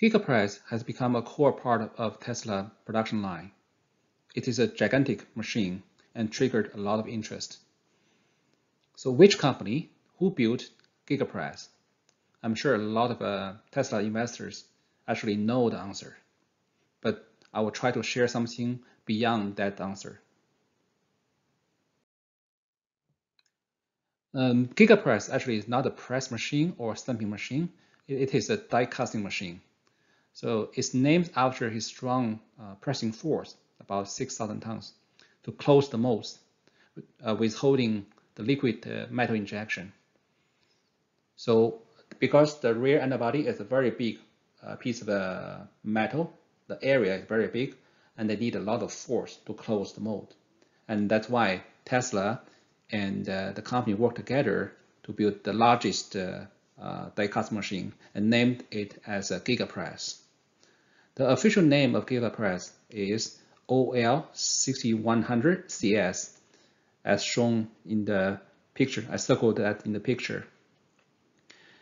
GigaPress has become a core part of Tesla production line. It is a gigantic machine and triggered a lot of interest. So which company, who built GigaPress? I'm sure a lot of uh, Tesla investors actually know the answer, but I will try to share something beyond that answer. Um, GigaPress actually is not a press machine or stamping machine. it, it is a die casting machine. So it's named after his strong uh, pressing force, about 6,000 tons, to close the molds, uh, withholding the liquid uh, metal injection. So because the rear underbody is a very big uh, piece of uh, metal, the area is very big, and they need a lot of force to close the mold. And that's why Tesla and uh, the company worked together to build the largest uh, die-cast machine and named it as a GigaPress. The official name of GigaPress is OL6100CS, as shown in the picture. I circled that in the picture.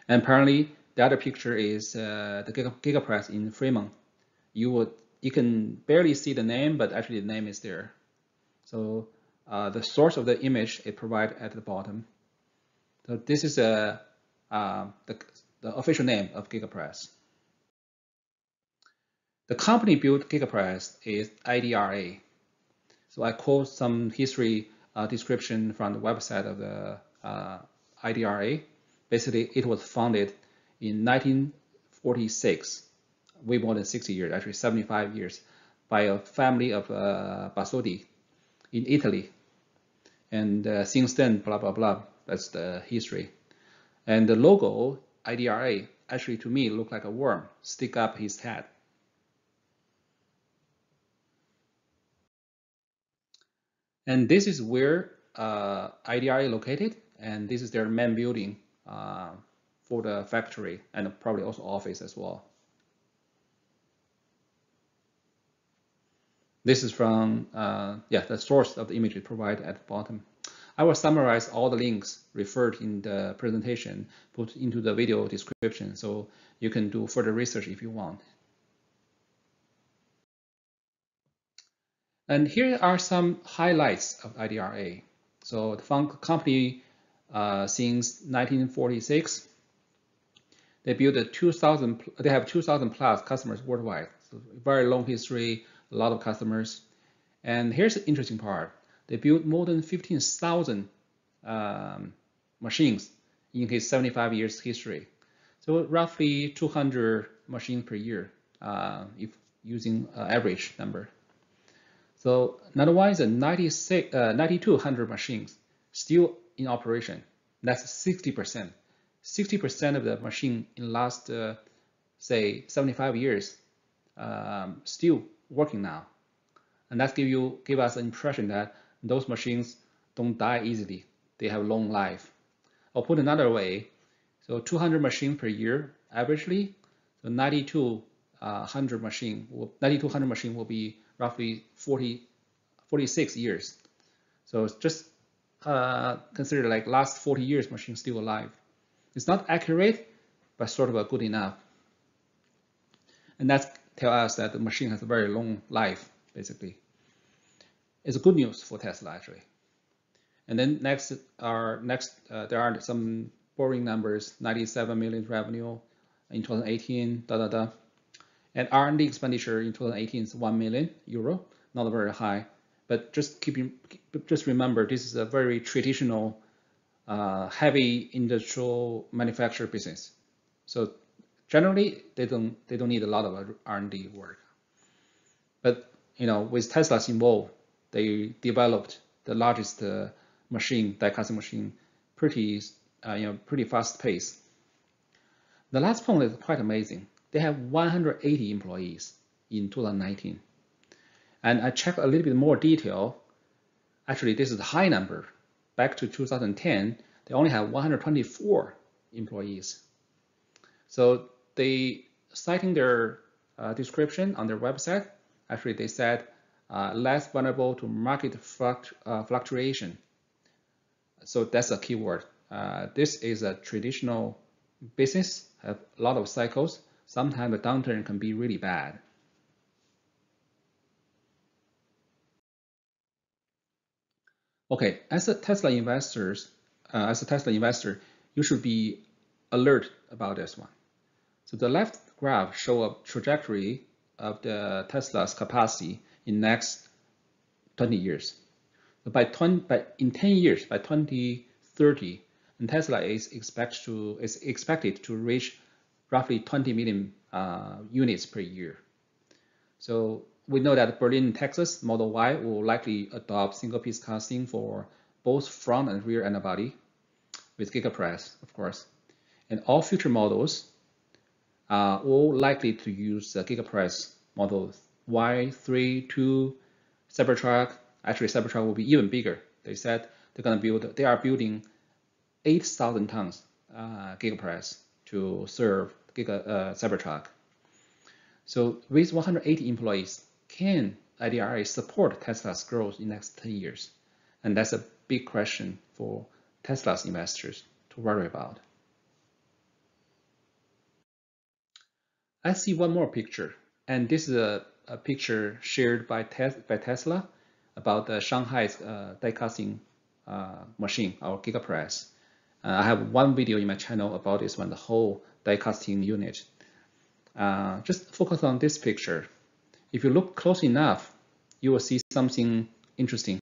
And apparently, the other picture is uh, the GigaPress in Fremont. You would you can barely see the name, but actually the name is there. So uh, the source of the image is provided at the bottom. So this is a uh, the, the official name of GigaPress. The company built GigaPress is IDRA. So I quote some history uh, description from the website of the uh, IDRA. Basically, it was founded in 1946, way more than 60 years, actually 75 years, by a family of uh, Basotti in Italy. And uh, since then, blah, blah, blah, that's the history. And the logo, IDRA, actually to me looked like a worm, stick up his head. And this is where uh, IDRA located, and this is their main building uh, for the factory and probably also office as well. This is from, uh, yeah, the source of the image is provided at the bottom. I will summarize all the links referred in the presentation, put into the video description, so you can do further research if you want. And here are some highlights of IDRA. So the funk company uh, since 1946, they built a 2,000. They have 2,000 plus customers worldwide. So very long history, a lot of customers. And here's the interesting part. They built more than 15,000 um, machines in his 75 years history. So roughly 200 machines per year, uh, if using uh, average number. So is 96, uh, 9,200 machines still in operation. That's 60%. 60% of the machine in last, uh, say, 75 years um, still working now. And that give you give us an impression that those machines don't die easily. They have long life. Or put another way, so 200 machines per year averagely, so 9200 uh, machine, 9200 machine will be roughly 40, 46 years. So it's just uh, consider like last 40 years machine still alive. It's not accurate, but sort of good enough. And that tell us that the machine has a very long life, basically. It's good news for Tesla actually. And then next are next uh, there are some boring numbers, 97 million revenue in 2018, da da da. And R&D expenditure in 2018 is 1 million euro, not very high, but just keep just remember this is a very traditional uh, heavy industrial manufacturer business. So generally they don't they don't need a lot of R&D work. But you know with Tesla's involved, they developed the largest uh, machine, die-casting machine, pretty, uh, you know, pretty fast pace. The last point is quite amazing. They have 180 employees in 2019. And I checked a little bit more detail. Actually, this is a high number. Back to 2010, they only have 124 employees. So they, citing their uh, description on their website, actually they said uh, less vulnerable to market uh, fluctuation. So that's a keyword. Uh, this is a traditional business, have a lot of cycles, sometimes the downturn can be really bad. Okay, as a Tesla investors, uh, as a Tesla investor, you should be alert about this one. So the left graph show a trajectory of the Tesla's capacity in next 20 years. So by 20, by in 10 years, by 2030, and Tesla is expected to is expected to reach roughly 20 million uh, units per year. So we know that Berlin, Texas Model Y will likely adopt single piece casting for both front and rear underbody with GigaPress, of course. And all future models are all likely to use the GigaPress model Y3, 2, Cybertruck. Actually, Cybertruck will be even bigger. They said they're going to build, they are building 8,000 tons uh, GigaPress to serve Giga uh, Cybertruck. So with 180 employees, can IDRA support Tesla's growth in the next 10 years? And that's a big question for Tesla's investors to worry about. I see one more picture, and this is a, a picture shared by, by Tesla about the Shanghai's uh, die casting uh, machine, our GigaPress. Uh, I have one video in my channel about this one, the whole die casting unit. Uh, just focus on this picture. If you look close enough, you will see something interesting.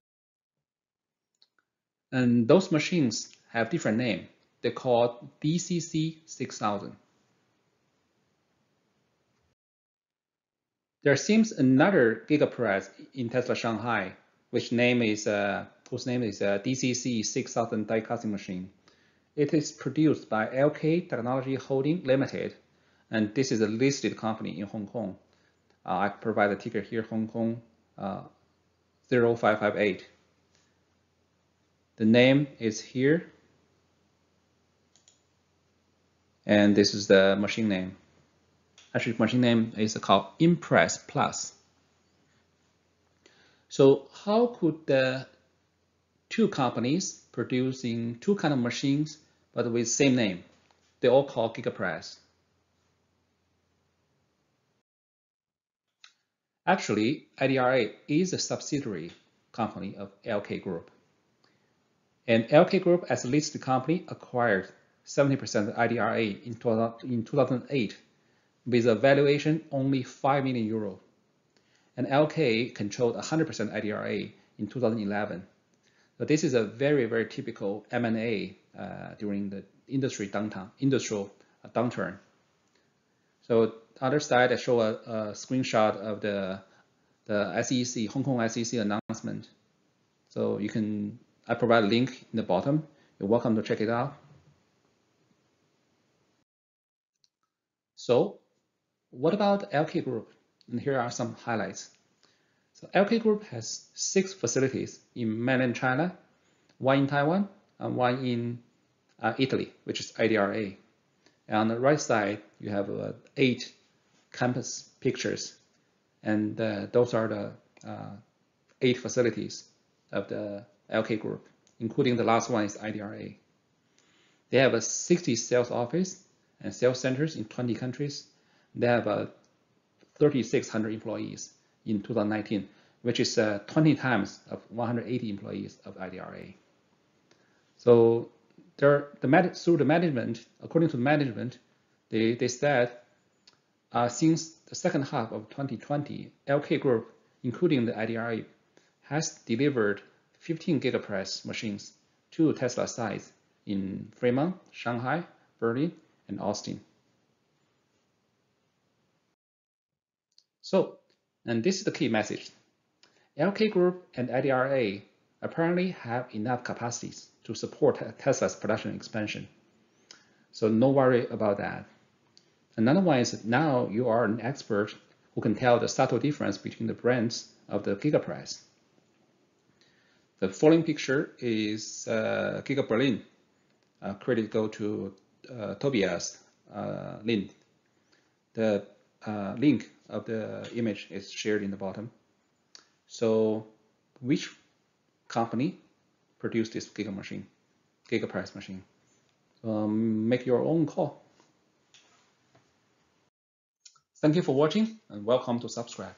And those machines have different name. They're called DCC 6000. There seems another GigaPress in Tesla Shanghai, which name is uh, whose name is uh, DCC 6000 die casting machine. It is produced by LK Technology Holding Limited, and this is a listed company in Hong Kong. Uh, I provide the ticker here, Hong Kong uh, 0558. The name is here. And this is the machine name. Actually, machine name is called Impress Plus. So how could the two companies producing two kind of machines, but with same name? They all call GigaPress. Actually, IDRA is a subsidiary company of LK Group. And LK Group, as a listed company, acquired 70% of IDRA in 2008 with a valuation only 5 million euro. And LK controlled 100% IDRA in 2011. So this is a very, very typical M&A Uh, during the industry downturn, industrial uh, downturn. So other side, I show a, a screenshot of the the SEC Hong Kong SEC announcement. So you can I provide a link in the bottom. You're welcome to check it out. So what about LK Group? And here are some highlights. So LK Group has six facilities in mainland China, one in Taiwan, and one in uh, Italy, which is IDRA. And on the right side, you have uh, eight campus pictures. And uh, those are the uh, eight facilities of the LK group, including the last one is IDRA. They have a 60 sales office and sales centers in 20 countries. They have a 3,600 employees in 2019, which is uh, 20 times of 180 employees of IDRA. So there, the through the management, according to the management, they, they said uh, since the second half of 2020, LK Group, including the IDRA, has delivered 15 GigaPress machines to Tesla sites in Fremont, Shanghai, Berlin, and Austin. So, and this is the key message. LK Group and IDRA apparently have enough capacities to support Tesla's production expansion. So no worry about that. Another one is now you are an expert who can tell the subtle difference between the brands of the GigaPress. The following picture is uh, Giga Berlin. Uh, credit go to uh, Tobias uh, Lindh. The uh, link of the image is shared in the bottom. So which company produced this Giga machine, GigaPress machine? Um, make your own call. Thank you for watching and welcome to subscribe.